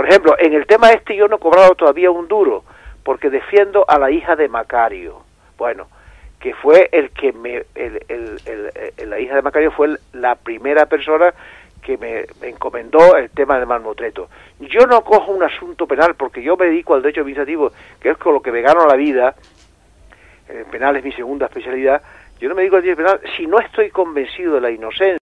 Por ejemplo, en el tema este yo no he cobrado todavía un duro, porque defiendo a la hija de Macario. Bueno, que fue el que me... El, la hija de Macario fue la primera persona que me, encomendó el tema del malmotreto. Yo no cojo un asunto penal porque yo me dedico al derecho administrativo, que es con lo que me gano la vida. El penal es mi segunda especialidad. Yo no me dedico al derecho penal si no estoy convencido de la inocencia